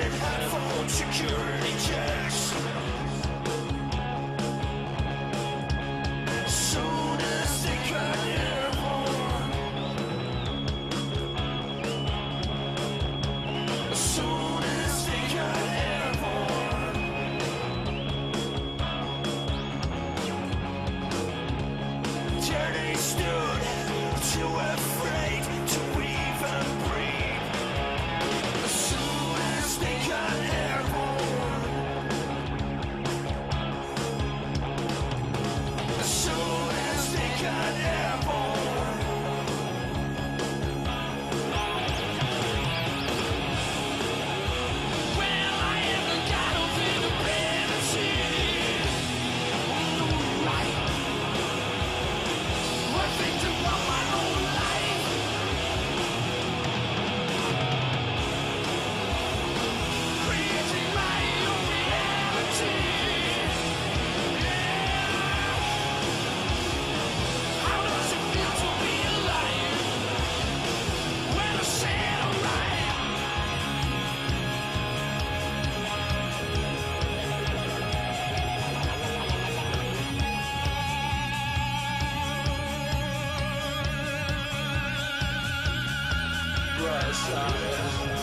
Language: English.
sophisticated headphone security checks. West Side.